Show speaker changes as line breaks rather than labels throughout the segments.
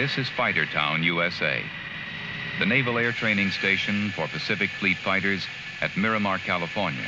This is Fighter Town, USA, the Naval Air Training Station for Pacific Fleet fighters at Miramar, California.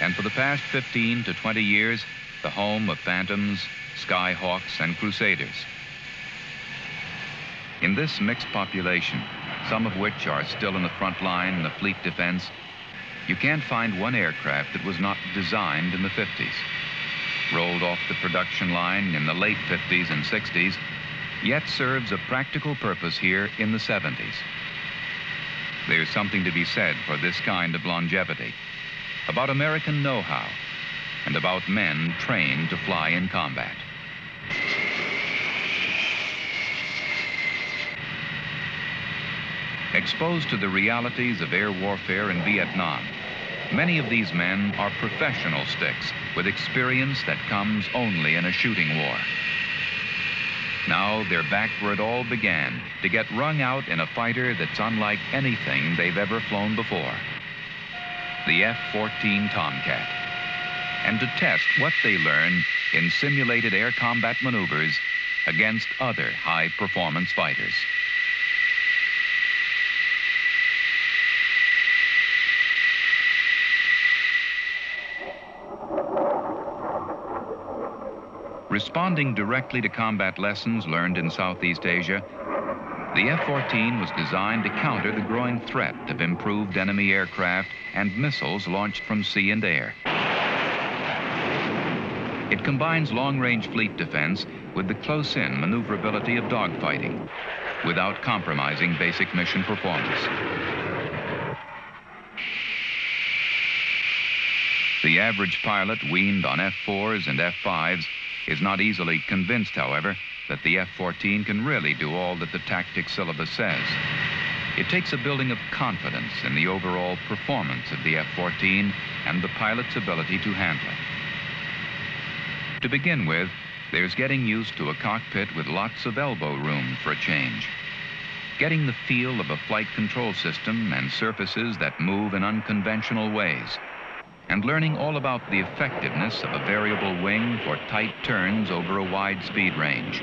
And for the past 15 to 20 years, the home of Phantoms, Skyhawks, and Crusaders. In this mixed population, some of which are still in the front line in the fleet defense, you can't find one aircraft that was not designed in the 50s. Rolled off the production line in the late 50s and 60s, yet serves a practical purpose here in the 70s. There's something to be said for this kind of longevity, about American know-how, and about men trained to fly in combat. Exposed to the realities of air warfare in Vietnam, many of these men are professional sticks with experience that comes only in a shooting war. Now they're back where it all began, to get wrung out in a fighter that's unlike anything they've ever flown before. The F-14 Tomcat. And to test what they learn in simulated air combat maneuvers against other high-performance fighters. Responding directly to combat lessons learned in Southeast Asia, the F-14 was designed to counter the growing threat of improved enemy aircraft and missiles launched from sea and air. It combines long-range fleet defense with the close-in maneuverability of dogfighting without compromising basic mission performance. The average pilot weaned on F-4s and F-5s is not easily convinced, however, that the F-14 can really do all that the tactics syllabus says. It takes a building of confidence in the overall performance of the F-14 and the pilot's ability to handle it. To begin with, there's getting used to a cockpit with lots of elbow room for a change. Getting the feel of a flight control system and surfaces that move in unconventional ways and learning all about the effectiveness of a variable wing for tight turns over a wide speed range.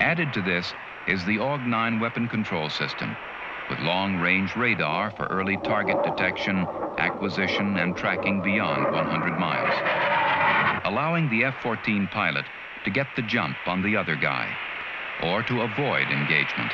Added to this is the AWG-9 weapon control system with long-range radar for early target detection, acquisition, and tracking beyond 100 miles, allowing the F-14 pilot to get the jump on the other guy or to avoid engagement.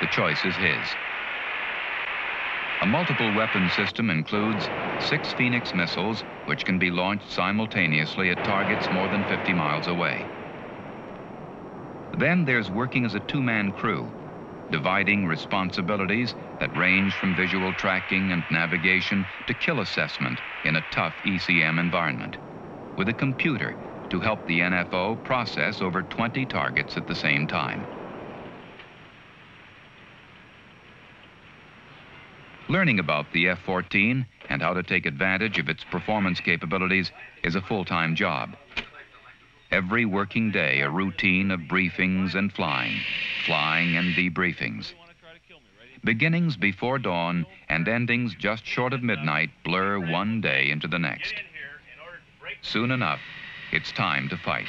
The choice is his. A multiple weapon system includes six Phoenix missiles, which can be launched simultaneously at targets more than 50 miles away. Then there's working as a two-man crew, dividing responsibilities that range from visual tracking and navigation to kill assessment in a tough ECM environment, with a computer to help the NFO process over 20 targets at the same time. Learning about the F-14 and how to take advantage of its performance capabilities is a full-time job. Every working day, a routine of briefings and flying, flying and debriefings. Beginnings before dawn and endings just short of midnight blur one day into the next. Soon enough, it's time to fight.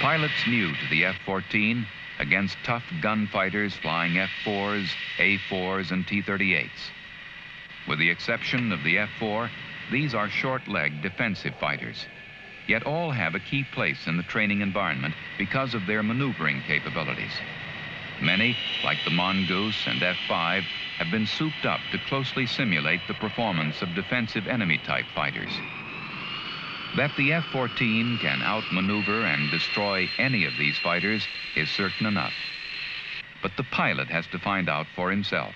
Pilots new to the F-14 against tough gunfighters flying F-4s, A-4s, and T-38s. With the exception of the F-4, these are short-legged defensive fighters. Yet all have a key place in the training environment because of their maneuvering capabilities. Many, like the Mongoose and F-5, have been souped up to closely simulate the performance of defensive enemy-type fighters. That the F-14 can outmaneuver and destroy any of these fighters is certain enough. But the pilot has to find out for himself,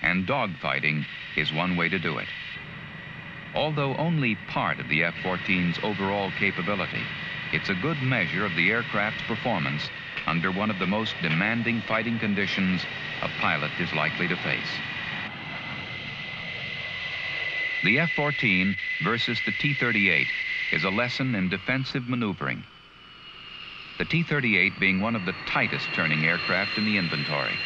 and dogfighting is one way to do it. Although only part of the F-14's overall capability, it's a good measure of the aircraft's performance under one of the most demanding fighting conditions a pilot is likely to face. The F-14 versus the T-38 is a lesson in defensive maneuvering. The T-38 being one of the tightest turning aircraft in the inventory.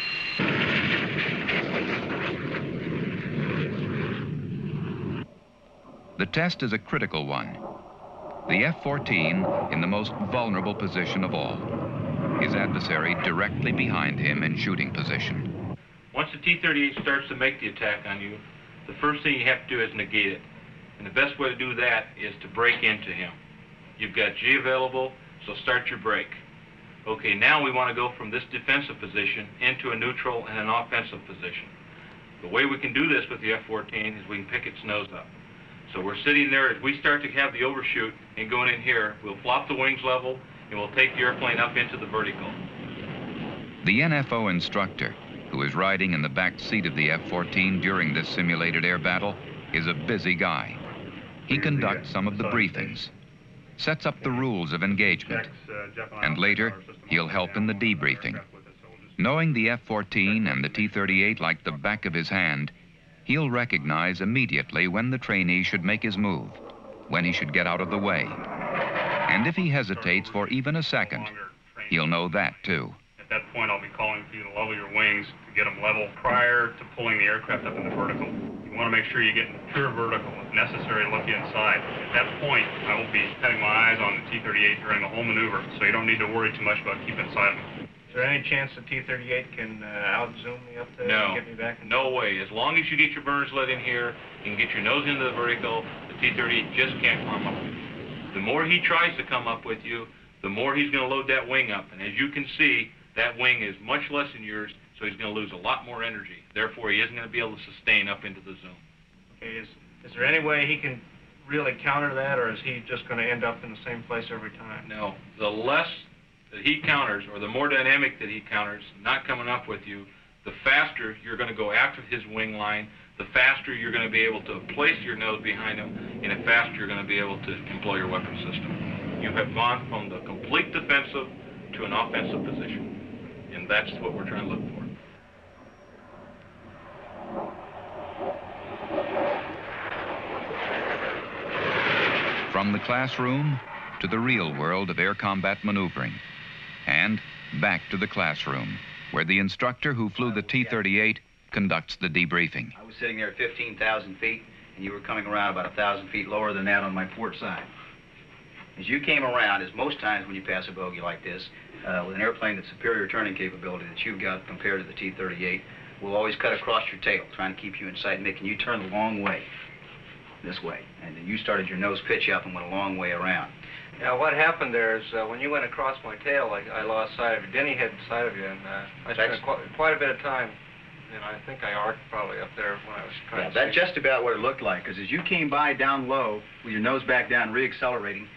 The test is a critical one. The F-14 in the most vulnerable position of all. His adversary directly behind him in shooting position.
Once the T-38 starts to make the attack on you, the first thing you have to do is negate it. And the best way to do that is to break into him. You've got G available, so start your break. Okay, now we want to go from this defensive position into a neutral and an offensive position. The way we can do this with the F-14 is we can pick its nose up. So we're sitting there, as we start to have the overshoot and going in here, we'll flop the wings level and we'll take the airplane up into the vertical.
The NFO instructor, who is riding in the back seat of the F-14 during this simulated air battle, is a busy guy. He conducts some of the briefings, sets up the rules of engagement, and later he'll help in the debriefing. Knowing the F-14 and the T-38 like the back of his hand, he'll recognize immediately when the trainee should make his move, when he should get out of the way. And if he hesitates for even a second, he'll know that too.
At that point, I'll be calling for you to level your wings get them level prior to pulling the aircraft up in the vertical. You want to make sure you get in pure vertical, if necessary, look inside. At that point, I will be having my eyes on the T-38 during the whole maneuver, so you don't need to worry too much about keeping sight of them.
Is there any chance the T-38 can uh, out-zoom me up there
no,
and get me back? In
no way. As long as you get your burners lit in here and get your nose into the vertical, the T-38 just can't climb up with you. The more he tries to come up with you, the more he's going to load that wing up. And as you can see, that wing is much less than yours, so he's going to lose a lot more energy. Therefore, he isn't going to be able to sustain up into the zone.
Okay, is, is there any way he can really counter that, or is he just going to end up in the same place every time?
No. The less that he counters, or the more dynamic that he counters, not coming up with you, the faster you're going to go after his wing line, the faster you're going to be able to place your nose behind him, and the faster you're going to be able to employ your weapon system. You have gone from the complete defensive to an offensive position, and that's what we're trying to look for.
From the classroom to the real world of air combat maneuvering, and back to the classroom, where the instructor who flew the T-38 conducts the debriefing.
I was sitting there at 15,000 feet, and you were coming around about 1,000 feet lower than that on my port side. As you came around, as most times when you pass a bogey like this, uh, with an airplane that's superior turning capability that you've got compared to the T-38, will always cut across your tail, trying to keep you in sight, making you turn the long way, this way. And then you started your nose pitch up and went a long way around.
Now, what happened there is uh, when you went across my tail, I, I lost sight of you. Denny had sight of you, and uh, I spent qu quite a bit of time, and I think I arced probably up there when I was trying
Yeah,
to
that's just about what it looked like, because as you came by down low, with your nose back down, reaccelerating,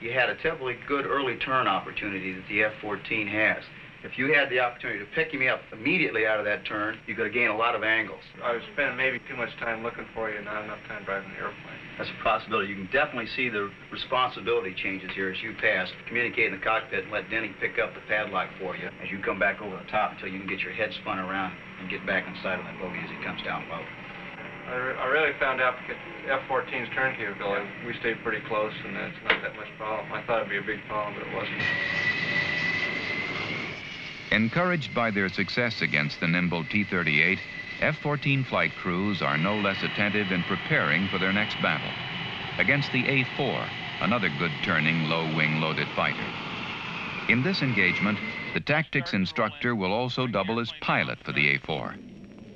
you had a typically good early turn opportunity that the F-14 has. If you had the opportunity to pick me up immediately out of that turn, you could going to gain a lot of angles.
I was spending maybe too much time looking for you, and not enough time driving the airplane.
That's a possibility. You can definitely see the responsibility changes here as you pass. Communicate in the cockpit and let Denny pick up the padlock for you as you come back over the top until you can get your head spun around and get back inside of that bogey as he comes down low.
I, re I really found out because F-14's turn capability, we stayed pretty close, and it's not that much problem. I thought it'd be a big problem, but it wasn't.
Encouraged by their success against the nimble T-38, F-14 flight crews are no less attentive in preparing for their next battle against the A-4, another good turning low-wing loaded fighter. In this engagement, the tactics instructor will also double as pilot for the A-4.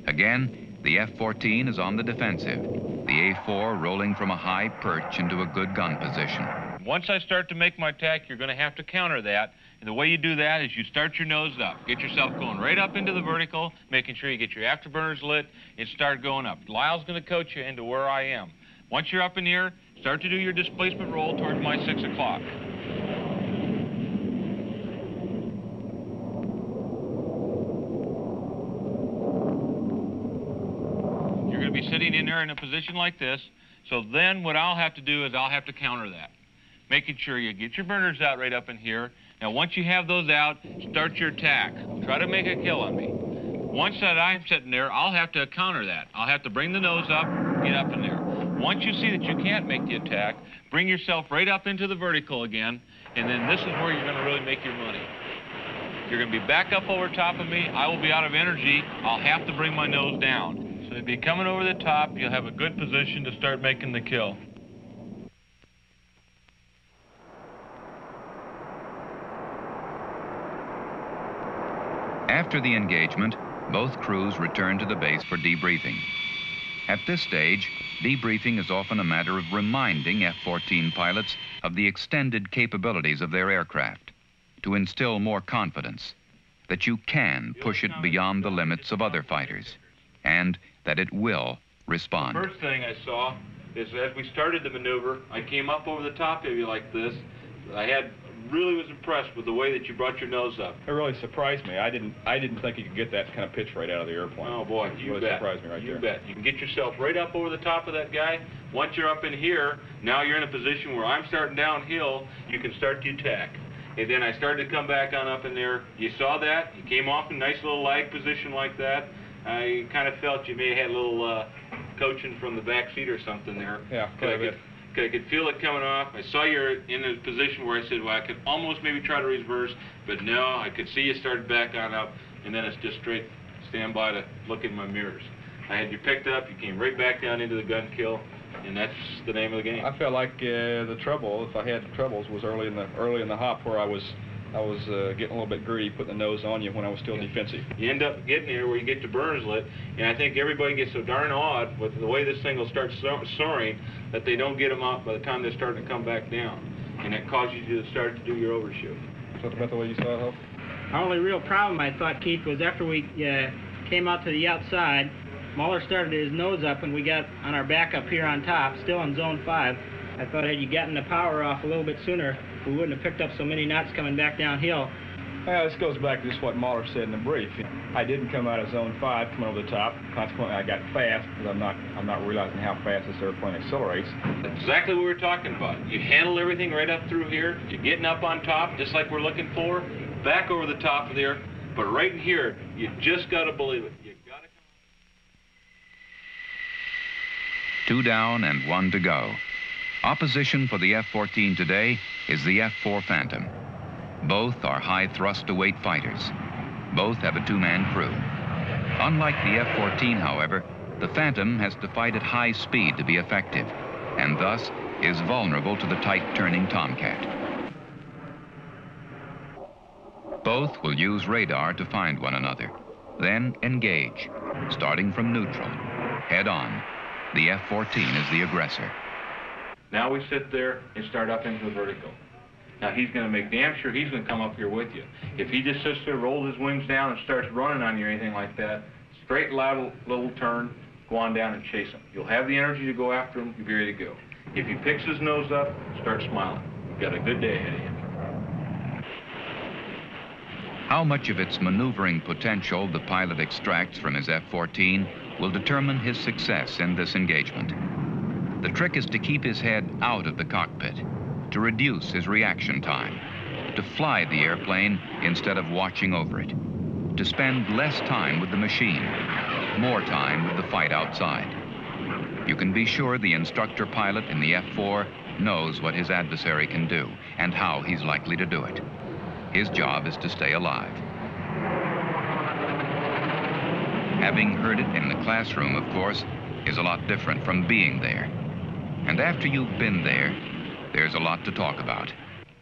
Again, the F-14 is on the defensive, the A-4 rolling from a high perch into a good gun position.
Once I start to make my attack, you're going to have to counter that. And the way you do that is you start your nose up. Get yourself going right up into the vertical, making sure you get your afterburners lit, and start going up. Lyle's going to coach you into where I am. Once you're up in here, start to do your displacement roll towards my 6 o'clock. You're going to in a position like this. So then what I'll have to do is I'll have to counter that making sure you get your burners out right up in here. Now, once you have those out, start your attack. Try to make a kill on me. Once that I'm sitting there, I'll have to counter that. I'll have to bring the nose up, get up in there. Once you see that you can't make the attack, bring yourself right up into the vertical again, and then this is where you're going to really make your money. You're going to be back up over top of me. I will be out of energy. I'll have to bring my nose down. They'd be coming over the top. You'll have a good position to start making the kill.
After the engagement, both crews return to the base for debriefing. At this stage, debriefing is often a matter of reminding F-14 pilots of the extended capabilities of their aircraft to instill more confidence that you can push it beyond the limits of other fighters and that it will respond.
First thing I saw is as we started the maneuver, I came up over the top of you like this. I had really was impressed with the way that you brought your nose up.
It really surprised me. I didn't I didn't think you could get that kind of pitch right out of the airplane.
Oh boy,
It
you
really
bet.
surprised me right
you
there.
bet. You can get yourself right up over the top of that guy. Once you're up in here, now you're in a position where I'm starting downhill. You can start to attack. And then I started to come back on up in there. You saw that. You came off in a nice little lag position like that. I kind of felt you may have had a little uh, coaching from the back seat or something there.
Yeah, quite
I could, I could feel it coming off. I saw you were in a position where I said, well, I could almost maybe try to reverse, but no, I could see you started back on up, and then it's just straight stand by to look in my mirrors. I had you picked up, you came right back down into the gun kill, and that's the name of the game.
I felt like uh, the trouble, if I had troubles, was early in the early in the hop where I was I was uh, getting a little bit greedy, putting the nose on you when I was still defensive.
You end up getting here where you get to burners lit, and I think everybody gets so darn awed with the way this thing will start so- soaring that they don't get them up by the time they're starting to come back down, and it causes you to start to do your overshoot.
Something about the way you saw it, Hope?
Our only real problem, I thought, Keith, was after we uh, came out to the outside, Muller started his nose up and we got on our back up here on top, still in zone five. I thought had you gotten the power off a little bit sooner, we wouldn't have picked up so many knots coming back downhill.
Yeah, this goes back to just what Mahler said in the brief. I didn't come out of zone five, coming over the top. Consequently, I got fast because I'm not I'm not realizing how fast this airplane accelerates.
Exactly what we were talking about. You handle everything right up through here. You're getting up on top, just like we're looking for. Back over the top of there. But right in here, you just got to believe it. You got to. come.
Two down and one to go. Opposition for the F-14 today is the F-4 Phantom. Both are high thrust to weight fighters. Both have a two-man crew. Unlike the F-14, however, the Phantom has to fight at high speed to be effective, and thus is vulnerable to the tight-turning Tomcat. Both will use radar to find one another, then engage, starting from neutral, head on. The F-14 is the aggressor.
Now we sit there and start up into the vertical. Now he's going to make damn sure he's going to come up here with you. If he just sits there, rolls his wings down, and starts running on you or anything like that, straight lateral little turn, go on down and chase him. You'll have the energy to go after him. You'll be ready to go. If he picks his nose up, start smiling. You've got a good day ahead of you.
How much of its maneuvering potential the pilot extracts from his F-14 will determine his success in this engagement. The trick is to keep his head out of the cockpit, to reduce his reaction time, to fly the airplane instead of watching over it, to spend less time with the machine, more time with the fight outside. You can be sure the instructor pilot in the F-4 knows what his adversary can do and how he's likely to do it. His job is to stay alive. Having heard it in the classroom, of course, is a lot different from being there. And after you've been there, there's a lot to talk about.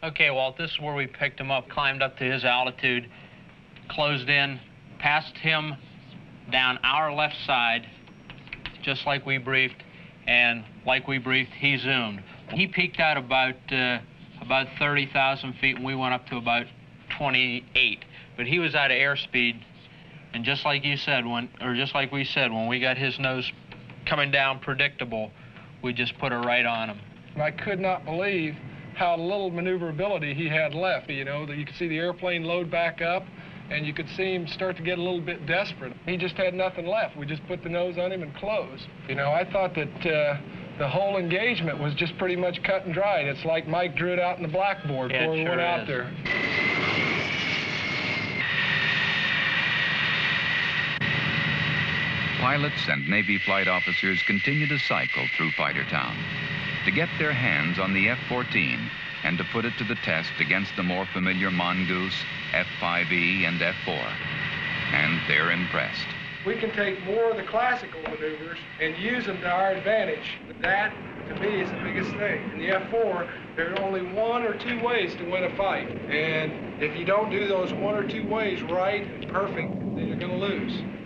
Okay, Walt, this is where we picked him up, climbed up to his altitude, closed in, passed him down our left side, just like we briefed, and like we briefed, he zoomed. He peaked out about uh, about 30,000 feet, and we went up to about 28. But he was out of airspeed, and just like you said, when or just like we said, when we got his nose coming down predictable, we just put her right on him.
I could not believe how little maneuverability he had left. You know, that you could see the airplane load back up, and you could see him start to get a little bit desperate. He just had nothing left. We just put the nose on him and closed. You know, I thought that uh, the whole engagement was just pretty much cut and dried. It's like Mike drew it out in the blackboard
Yeah,
before we
sure
went out
is.
there.
Pilots and Navy flight officers continue to cycle through Fighter Town to get their hands on the F-14 and to put it to the test against the more familiar Mongoose, F-5E, and F-4. And they're impressed.
we can take more of the classical maneuvers and use them to our advantage. That, to me, is the biggest thing. In the F4, there are only one or two ways to win a fight. And if you don't do those one or two ways right and perfect, then you're going to lose.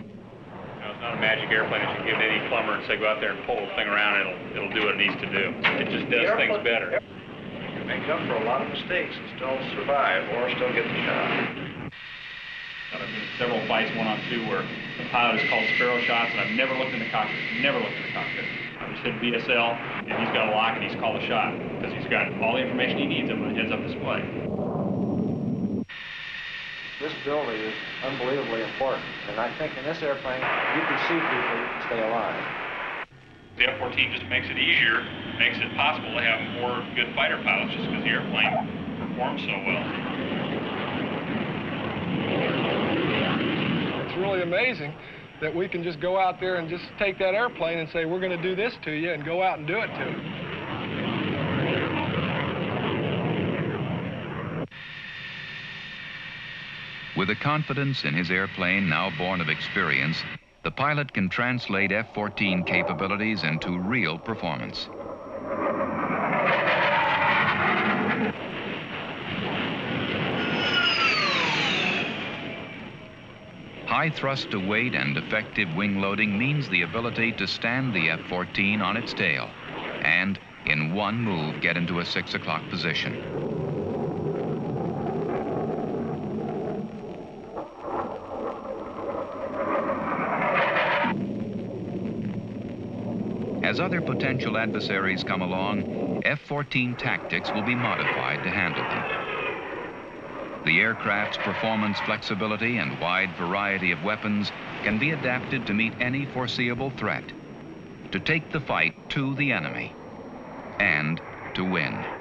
You know, it's not a magic airplane that you give to any plumber and say, go out there and pull the thing around and it'll, it'll do what it needs to do. It just does things better.
You make up for a lot of mistakes and still survive or still get the shot.
I've been in several fights one on two where the pilot is called sparrow shots and I've never looked in the cockpit, never looked in the cockpit. I just hit VSL and he's got a lock and he's called a shot because he's got all the information he needs up on a heads-up display.
Visibility is unbelievably important, and I think in this airplane, you can see people, you can stay alive.
The F-14 just makes it easier, makes it possible to have more good fighter pilots just because the airplane performs so well.
It's really amazing that we can just go out there and just take that airplane and say, we're going to do this to you, and go out and do it to them.
With a confidence in his airplane now born of experience, the pilot can translate F-14 capabilities into real performance. High thrust to weight and effective wing loading means the ability to stand the F-14 on its tail and, in one move, get into a 6 o'clock position. As other potential adversaries come along, F-14 tactics will be modified to handle them. The aircraft's performance flexibility and wide variety of weapons can be adapted to meet any foreseeable threat, to take the fight to the enemy, and to win.